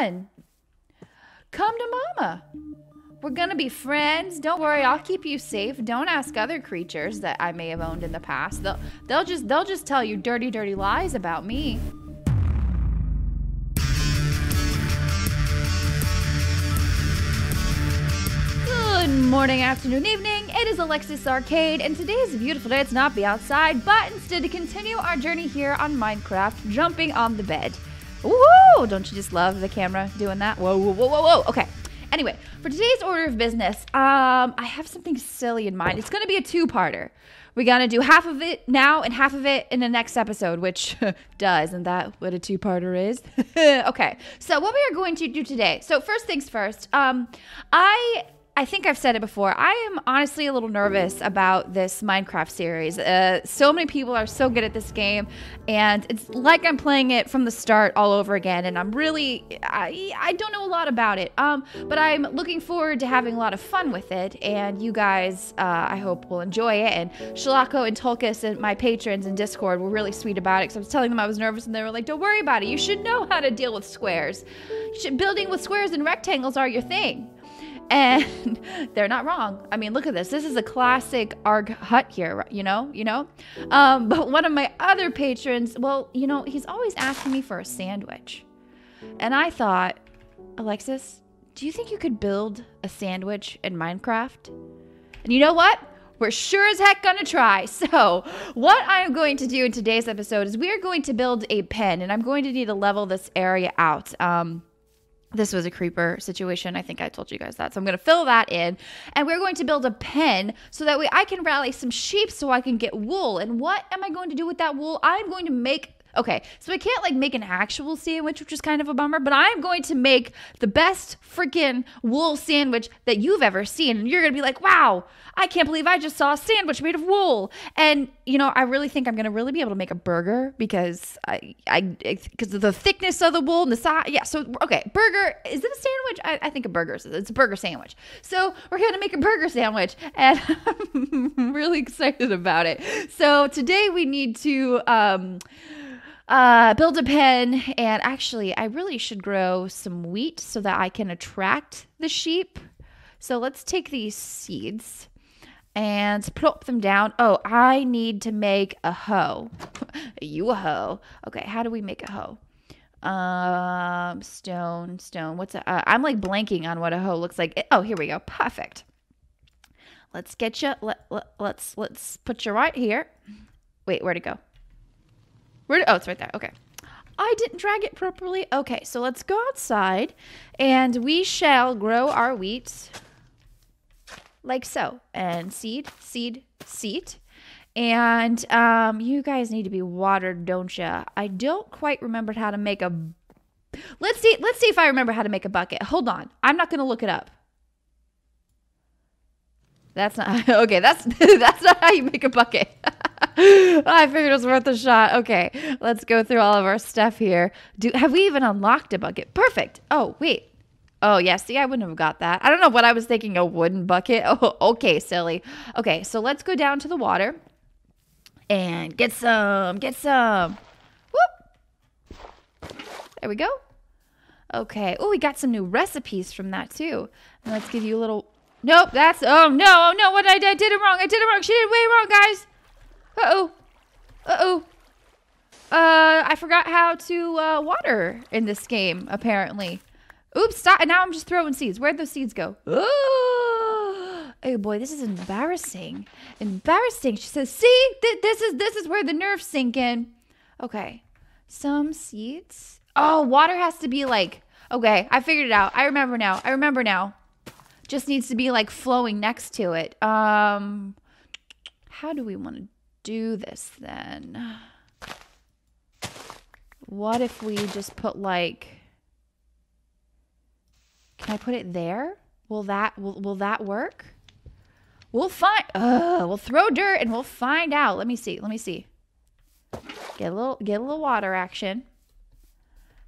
on. Come to mama. We're gonna be friends. Don't worry, I'll keep you safe. Don't ask other creatures that I may have owned in the past. They'll they'll just they'll just tell you dirty, dirty lies about me. Good morning, afternoon, evening. It is Alexis Arcade, and today is a beautiful day. It's not be outside, but instead to continue our journey here on Minecraft, jumping on the bed. Woo! Don't you just love the camera doing that? Whoa, whoa, whoa, whoa, whoa. Okay. Anyway, for today's order of business, um, I have something silly in mind. It's going to be a two-parter. We're going to do half of it now and half of it in the next episode, which does. Isn't that what a two-parter is? okay. So what we are going to do today. So first things first. Um, I I think I've said it before. I am honestly a little nervous about this Minecraft series. Uh, so many people are so good at this game, and it's like I'm playing it from the start all over again. And I'm really, I, I don't know a lot about it. Um, but I'm looking forward to having a lot of fun with it. And you guys, uh, I hope, will enjoy it. And Shalako and Tulkas and my patrons in Discord were really sweet about it because I was telling them I was nervous, and they were like, "Don't worry about it. You should know how to deal with squares. Should, building with squares and rectangles are your thing." And they're not wrong. I mean, look at this. This is a classic ARG hut here, you know, you know. Um, but one of my other patrons, well, you know, he's always asking me for a sandwich, and I thought, Alexis, do you think you could build a sandwich in Minecraft? And you know what? We're sure as heck gonna try. So, what I'm going to do in today's episode is we are going to build a pen, and I'm going to need to level this area out. Um, this was a creeper situation. I think I told you guys that. So I'm going to fill that in and we're going to build a pen so that way I can rally some sheep so I can get wool. And what am I going to do with that wool? I'm going to make Okay, so I can't like make an actual sandwich, which is kind of a bummer, but I'm going to make the best freaking wool sandwich that you've ever seen. And you're going to be like, wow, I can't believe I just saw a sandwich made of wool. And, you know, I really think I'm going to really be able to make a burger because I, I, because of the thickness of the wool and the size. Yeah, so, okay, burger, is it a sandwich? I, I think a burger is, it's a burger sandwich. So we're going to make a burger sandwich and I'm really excited about it. So today we need to, um, uh, build a pen. And actually, I really should grow some wheat so that I can attract the sheep. So let's take these seeds and plop them down. Oh, I need to make a hoe. you a hoe. Okay, how do we make a hoe? Um, stone, stone. What's a, uh, I'm like blanking on what a hoe looks like. Oh, here we go. Perfect. Let's get you. Let, let, let's let's put you right here. Wait, where'd it go? Where? Oh, it's right there. Okay. I didn't drag it properly. Okay, so let's go outside and we shall grow our wheat like so. And seed, seed, seed. And um, you guys need to be watered, don't you? I don't quite remember how to make a. Let's see. Let's see if I remember how to make a bucket. Hold on. I'm not to look it up. That's not okay. That's that's not how you make a bucket. I figured it was worth a shot. Okay, let's go through all of our stuff here. Do have we even unlocked a bucket? Perfect. Oh wait. Oh yeah. See, I wouldn't have got that. I don't know what I was thinking. A wooden bucket. Oh, okay, silly. Okay, so let's go down to the water and get some. Get some. Whoop. There we go. Okay. Oh, we got some new recipes from that too. And let's give you a little Nope, that's oh no, oh no, what I, I did it wrong. I did it wrong. She did it way wrong, guys. Uh-oh. Uh-oh. Uh, I forgot how to uh, water in this game, apparently. Oops, stop. And now I'm just throwing seeds. Where'd those seeds go? Oh, oh boy, this is embarrassing. Embarrassing. She says, see, th this is this is where the nerves sink in. Okay. Some seeds. Oh, water has to be like, okay, I figured it out. I remember now. I remember now just needs to be like flowing next to it. Um, how do we want to do this then? What if we just put like, can I put it there? Will that, will, will that work? We'll find, uh, we'll throw dirt and we'll find out. Let me see. Let me see. Get a little, get a little water action.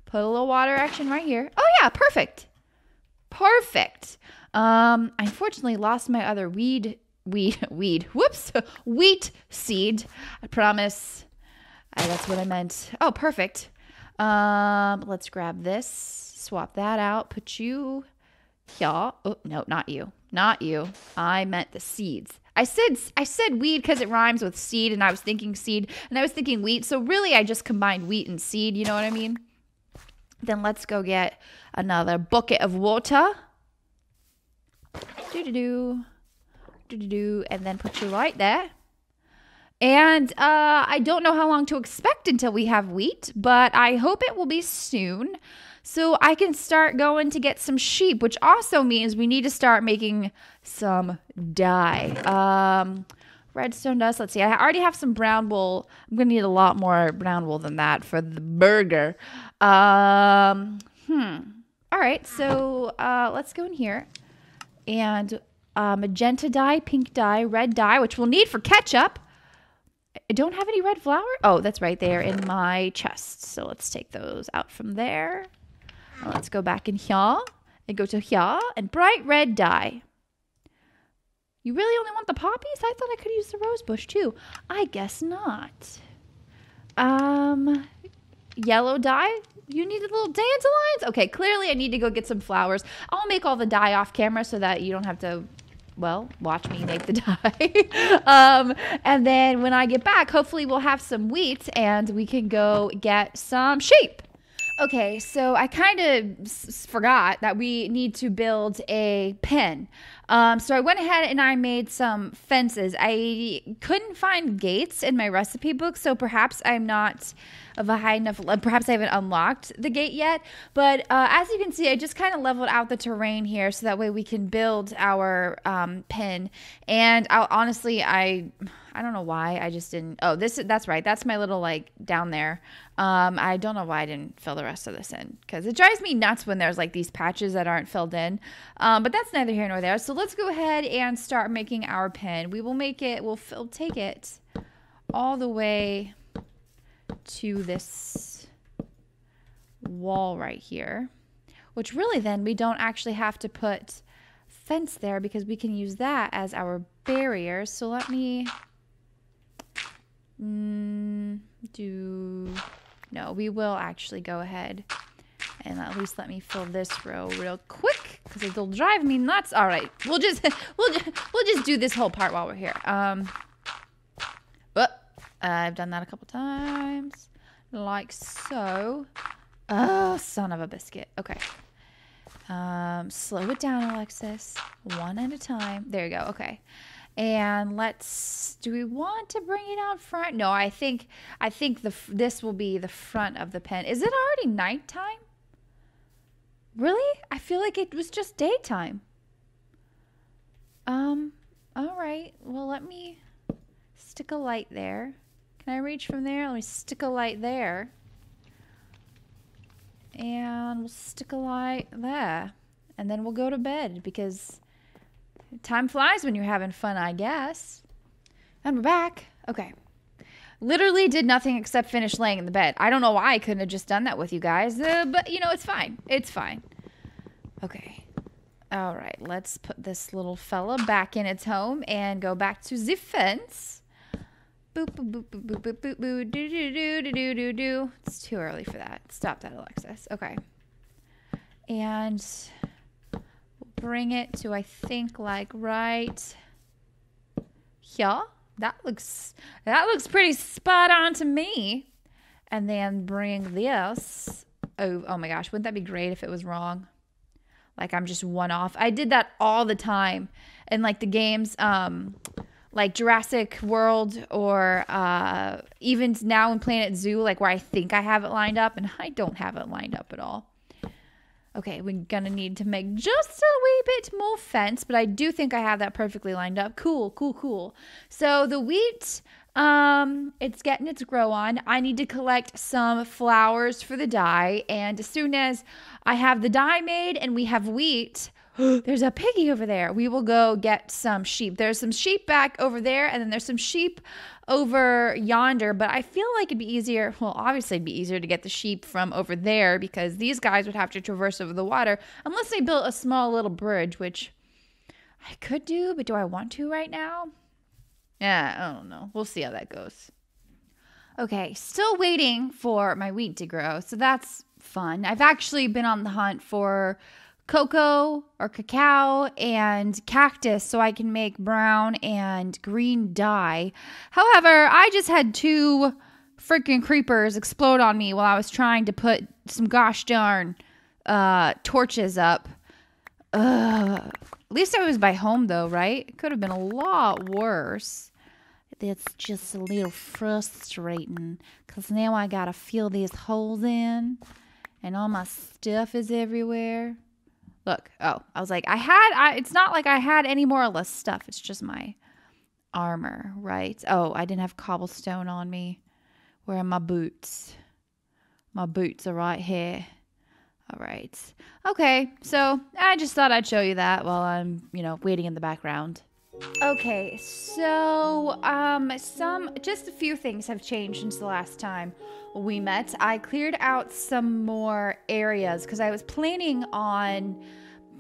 Put a little water action right here. Oh yeah, perfect. Perfect. Um, I unfortunately lost my other weed, weed, weed, whoops, wheat seed. I promise. I, that's what I meant. Oh, perfect. Um, let's grab this, swap that out, put you here. Oh, no, not you. Not you. I meant the seeds. I said I said weed because it rhymes with seed, and I was thinking seed, and I was thinking wheat. So really, I just combined wheat and seed. You know what I mean? Then let's go get another bucket of water. Do do do, do and then put you right there. And uh, I don't know how long to expect until we have wheat, but I hope it will be soon. So I can start going to get some sheep, which also means we need to start making some dye. Um, redstone dust. Let's see. I already have some brown wool. I'm gonna need a lot more brown wool than that for the burger. Um, hmm. All right. So uh, let's go in here and uh, magenta dye, pink dye, red dye, which we'll need for ketchup. I don't have any red flower. Oh, that's right there in my chest. So let's take those out from there. Let's go back in here and go to here and bright red dye. You really only want the poppies? I thought I could use the rose bush too. I guess not. Um, yellow dye. You needed little dandelions? Okay, clearly I need to go get some flowers. I'll make all the dye off camera so that you don't have to well, watch me make the dye. um, and then when I get back, hopefully we'll have some wheat and we can go get some sheep. Okay, so I kind of s- forgot that we need to build a pen. Um, so I went ahead and I made some fences. I couldn't find gates in my recipe book, so perhaps I'm not of a high enough. Perhaps I haven't unlocked the gate yet. But uh, as you can see, I just kind of leveled out the terrain here, so that way we can build our um, pen. And I'll, honestly, I I don't know why I just didn't. Oh, this is that's right. That's my little like down there. Um, I don't know why I didn't fill the rest of this in because it drives me nuts when there's like these patches that aren't filled in. Um, but that's neither here nor there. So let's go ahead and start making our pen. We will make it. We'll fill, take it all the way to this wall right here, which really then we don't actually have to put fence there because we can use that as our barrier. So let me Mm, do no, we will actually go ahead and at least let me fill this row real quick because it'll drive me nuts. All right, we'll just we'll just, we'll just do this whole part while we're here. Um, but I've done that a couple times, like so. Oh, son of a biscuit. Okay. Um, slow it down, Alexis. One at a time. There you go. Okay. And let's do we want to bring it out front? No, I think I think the this will be the front of the pen. Is it already nighttime? Really? I feel like it was just daytime. Um, all right. Well, let me stick a light there. Can I reach from there? Let me stick a light there. And we'll stick a light there. And then we'll go to bed because time flies when you're having fun, I guess. And we're back. Okay. Literally did nothing except finish laying in the bed. I don't know why I couldn't have just done that with you guys, uh, but you know, it's fine. It's fine. Okay. All right, let's put this little fella back in its home and go back to the fence. Boop, boop, boop, boop, boop, boop, boop, do, do, do, do, do, do, do. It's too early for that. Stop that, Alexis. Okay. And bring it to I think like right here. That looks that looks pretty spot on to me. And then bring this. Oh, oh my gosh, wouldn't that be great if it was wrong? Like I'm just one off. I did that all the time in like the games um like Jurassic World or uh even now in Planet Zoo like where I think I have it lined up and I don't have it lined up at all. Okay, we're gonna need to make just a wee bit more fence, but I do think I have that perfectly lined up. Cool, cool, cool. So the wheat, um, it's getting its grow on. I need to collect some flowers for the dye, and as soon as I have the dye made and we have wheat, there's a piggy over there. We will go get some sheep. There's some sheep back over there, and then there's some sheep over yonder. But I feel like it'd be easier. Well, obviously, it'd be easier to get the sheep from over there because these guys would have to traverse over the water unless they built a small little bridge, which I could do, but do I want to right now? Yeah, I don't know. We'll see how that goes. Okay, still waiting for my wheat to grow. So that's fun. I've actually been on the hunt for cocoa or cacao and cactus so I can make brown and green dye. However, I just had two freaking creepers explode on me while I was trying to put some gosh darn uh, torches up. Ugh. At least I was by home though, right? It could have been a lot worse. That's just a little frustrating because now I gotta fill these holes in and all my stuff is everywhere. Look, oh, I was like, I had, I, it's not like I had any more or less stuff. It's just my armor, right? Oh, I didn't have cobblestone on me. Where are my boots? My boots are right here. All right. Okay, so I just thought I'd show you that while I'm, you know, waiting in the background. Okay, so um some just a few things have changed since the last time we met. I cleared out some more areas cuz I was planning on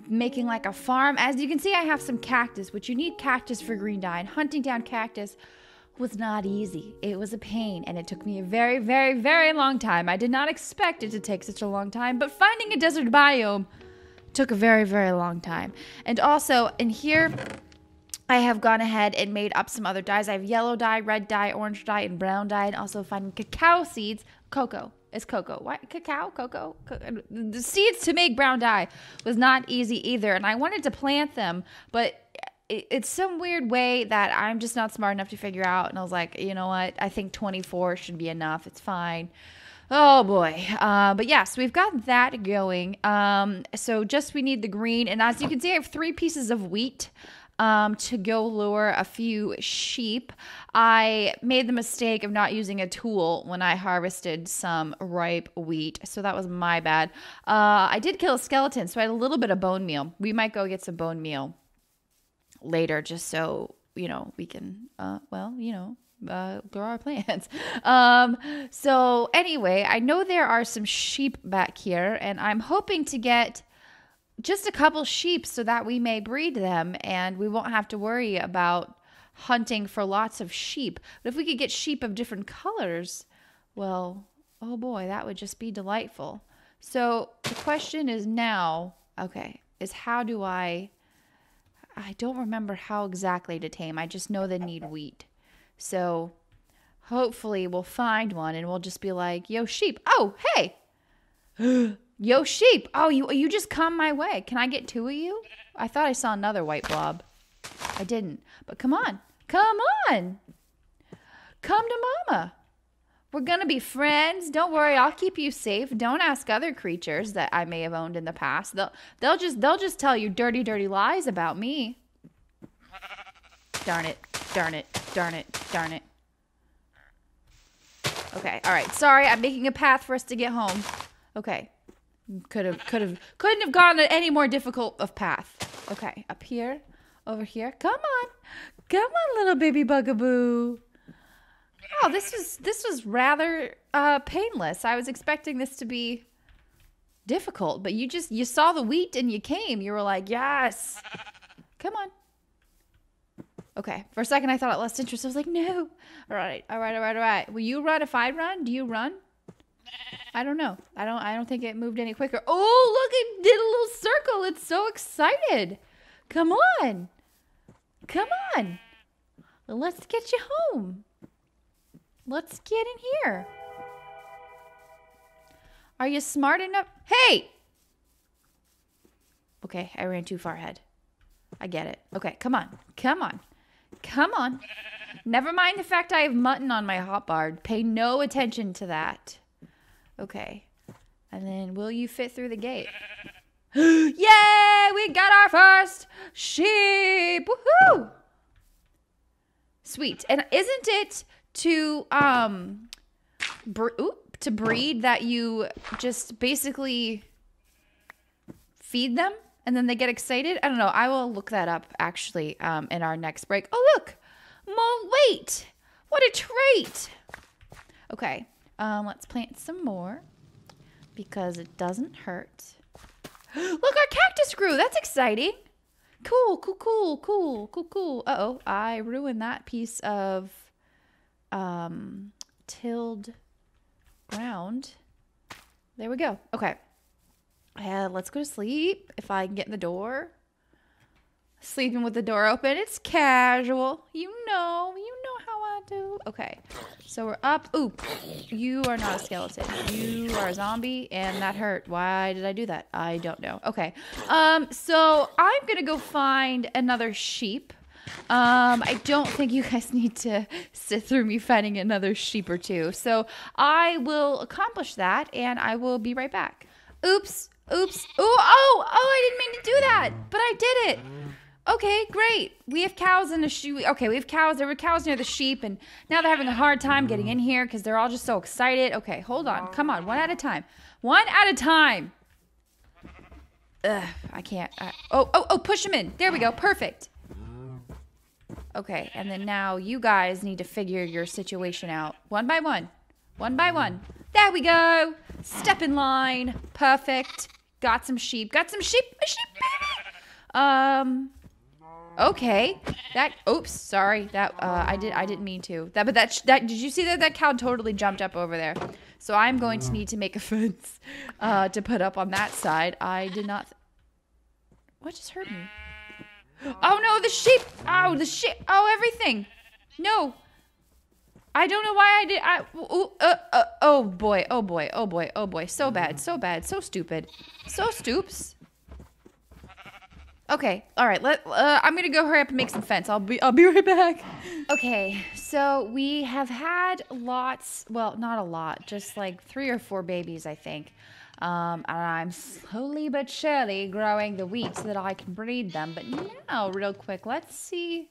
making like a farm. As you can see, I have some cactus, which you need cactus for green dye. And hunting down cactus was not easy. It was a pain, and it took me a very, very, very long time. I did not expect it to take such a long time, but finding a desert biome took a very, very long time. And also, in here, I have gone ahead and made up some other dyes. I have yellow dye, red dye, orange dye, and brown dye, and also finding cacao seeds, cocoa. It's cocoa. What? Cacao? Cocoa? the seeds to make brown dye was not easy either. And I wanted to plant them, but it's some weird way that I'm just not smart enough to figure out. And I was like, you know what? I think 24 should be enough. It's fine. Oh boy. Uh, but yes, we've got that going. Um, so just we need the green. And as you can see, I have three pieces of wheat um, to go lure a few sheep. I made the mistake of not using a tool when I harvested some ripe wheat, so that was my bad. Uh, I did kill a skeleton, so I had a little bit of bone meal. We might go get some bone meal later, just so you know we can. Uh, well, you know, uh, grow our plants. Um, so anyway, I know there are some sheep back here, and I'm hoping to get just a couple sheep so that we may breed them and we won't have to worry about hunting for lots of sheep. But if we could get sheep of different colors, well, oh boy, that would just be delightful. So the question is now, okay, is how do I I don't remember how exactly to tame. I just know they need wheat. So hopefully we'll find one and we'll just be like, "Yo sheep. Oh, hey." Yo, sheep. Oh, you you just come my way. Can I get two of you? I thought I saw another white blob. I didn't. But come on. Come on. Come to mama. We're going to be friends. Don't worry, I'll keep you safe. Don't ask other creatures that I may have owned in the past. They'll they'll just they'll just tell you dirty dirty lies about me. Darn it. Darn it. Darn it. Darn it. Okay. All right. Sorry, I'm making a path for us to get home. Okay. Could have, could have, couldn't have gone any more difficult of path. Okay, up here, over here. Come on, come on, little baby bugaboo. Oh, this was this was rather uh, painless. I was expecting this to be difficult, but you just you saw the wheat and you came. You were like, yes, come on. Okay, for a second I thought it lost interest. I was like, no. All right, all right, all right, all right. Will you run if I run? Do you run? I don't know. I don't I don't think it moved any quicker. Oh, look, it did a little circle. It's so excited. Come on. Come on. Let's get you home. Let's get in here. Are you smart enough? Hey! Okay, I ran too far ahead. I get it. Okay, come on. Come on. Come on. Never mind the fact I have mutton on my hotbar. Pay no attention to that. Okay. And then will you fit through the gate? Yay! We got our first sheep! Woohoo! Sweet. And isn't it to um oop, to breed that you just basically feed them and then they get excited? I don't know. I will look that up actually um, in our next break. Oh, look. More weight. What a treat! Okay. Um, let's plant some more because it doesn't hurt. Look, our cactus grew. That's exciting. Cool, cool, cool, cool, cool, cool. Uh oh, I ruined that piece of um, tilled ground. There we go. Okay. Uh, let's go to sleep if I can get in the door. Sleeping with the door open. It's casual. You know. You I do. Okay. So we're up. Oop. You are not a skeleton. You are a zombie, and that hurt. Why did I do that? I don't know. Okay. Um. So I'm gonna go find another sheep. Um, I don't think you guys need to sit through me finding another sheep or two. So I will accomplish that, and I will be right back. Oops. Oops. Ooh, oh, oh, I didn't mean to do that, but I did it. Okay, great. We have cows in the sheep. Okay, we have cows. There were cows near the sheep, and now they're having a hard time getting in here because they're all just so excited. Okay, hold on. Come on, one at a time. One at a time. Ugh, I can't. I, oh, oh, oh, push them in. There we go. Perfect. Okay, and then now you guys need to figure your situation out one by one. One by one. There we go. Step in line. Perfect. Got some sheep. Got some sheep. A sheep. baby. Um. Okay. That. Oops. Sorry. That. Uh. I did. I didn't mean to. That. But that. That. Did you see that? That cow totally jumped up over there. So I'm going to need to make a fence. Uh. To put up on that side. I did not. What just hurt me? Oh no! The sheep. Oh, the sheep. Oh, everything. No. I don't know why I did. I. Ooh, uh, uh, oh boy. Oh boy. Oh boy. Oh boy. So bad. So bad. So stupid. So stoops. Okay. All right. Let. Uh, I'm gonna go hurry up and make some fence. I'll be. I'll be right back. Okay. So we have had lots. Well, not a lot. Just like three or four babies, I think. Um, and I'm slowly but surely growing the wheat so that I can breed them. But now, real quick, let's see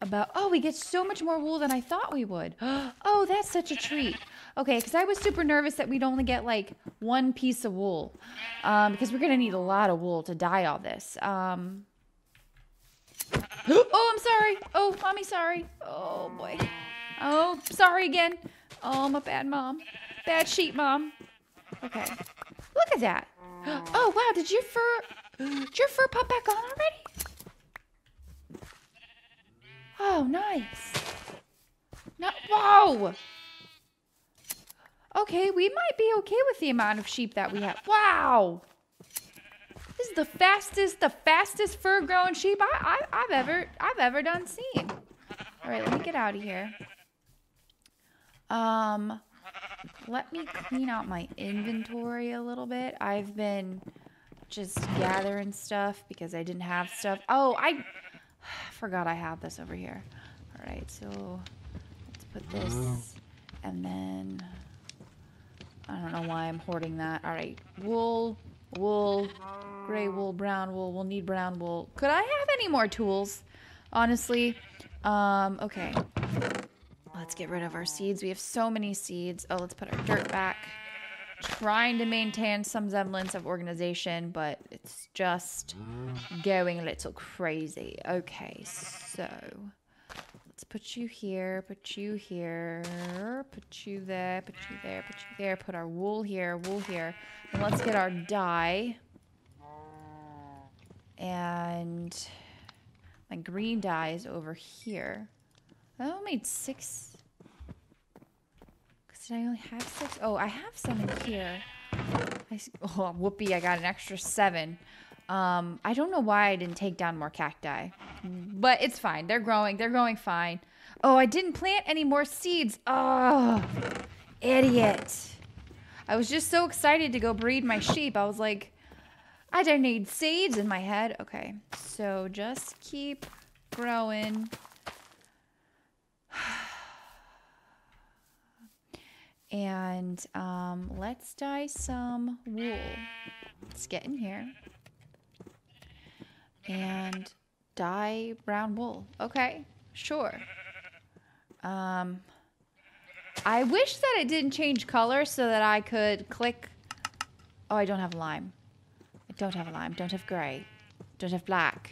about. Oh, we get so much more wool than I thought we would. Oh, that's such a treat. Okay, because I was super nervous that we'd only get like one piece of wool, um, because we're gonna need a lot of wool to dye all this. Um. Oh, I'm sorry. Oh, mommy, sorry. Oh boy. Oh, sorry again. Oh, I'm a bad mom. Bad sheep mom. Okay. Look at that. Oh wow, did your fur did your fur pop back on already? Oh, nice. No, whoa. Okay, we might be okay with the amount of sheep that we have. Wow. This is the fastest, the fastest fur growing sheep I, have ever, I've ever done seen. All right, let me get out of here. Um, let me clean out my inventory a little bit. I've been just gathering stuff because I didn't have stuff. Oh, I forgot I have this over here. All right, so let's put this and then I don't know why I'm hoarding that. All right, wool, wool, gray wool, brown wool. We'll need brown wool. Could I have any more tools? Honestly, um, okay. Let's get rid of our seeds. We have so many seeds. Oh, let's put our dirt back. Trying to maintain some semblance of organization, but it's just going a little crazy. Okay, so let's put you here, put you here, put you there, put you there, put you there, put our wool here, wool here. And let's get our dye. And my green dye is over here. Oh, I only made six. Because did I only have six? Oh, I have some in here. I, oh, whoopee, I got an extra seven. Um, I don't know why I didn't take down more cacti. But it's fine. They're growing. They're growing fine. Oh, I didn't plant any more seeds. Oh, idiot. I was just so excited to go breed my sheep. I was like, I don't need seeds in my head. Okay, so just keep growing. And um, let's dye some wool. Let's get in here. And dye brown wool. Okay, sure. Um, I wish that it didn't change color so that I could click. Oh, I don't have lime. I don't have lime. Don't have gray. Don't have black.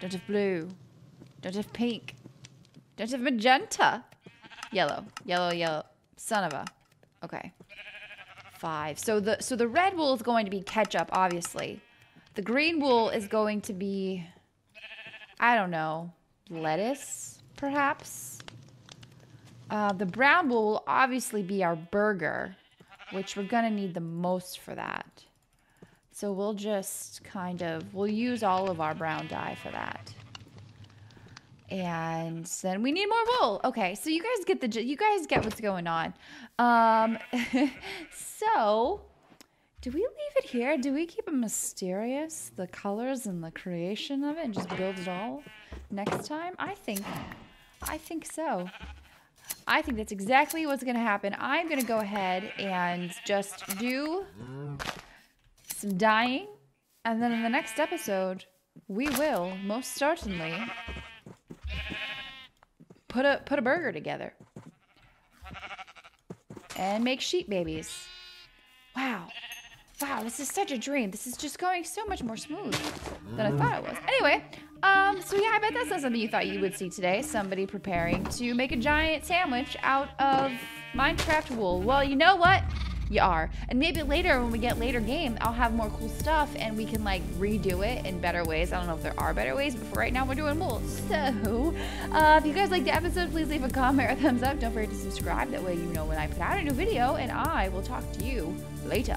Don't have blue. Don't have pink. Don't have magenta. Yellow. Yellow, yellow. Son of a. Okay. Five. So the so the red wool is going to be ketchup, obviously. The green wool is going to be I don't know, lettuce, perhaps. Uh, the brown wool will obviously be our burger, which we're gonna need the most for that. So we'll just kind of, we'll use all of our brown dye for that. And then we need more wool. Okay, so you guys get the, you guys get what's going on. Um, so do we leave it here? Do we keep it mysterious, the colors and the creation of it, and just build it all next time? I think, I think so. I think that's exactly what's going to happen. I'm going to go ahead and just do some dyeing. And then in the next episode, we will most certainly put a put a burger together and make sheep babies. Wow. Wow, this is such a dream. This is just going so much more smooth than I thought it was. Anyway, um, so yeah, I bet that's not something you thought you would see today. Somebody preparing to make a giant sandwich out of Minecraft wool. Well, you know what? You are. And maybe later, when we get later game, I'll have more cool stuff and we can like redo it in better ways. I don't know if there are better ways, but for right now, we're doing wool. So, uh, if you guys liked the episode, please leave a comment or a thumbs up. Don't forget to subscribe. That way you know when I put out a new video and I will talk to you later.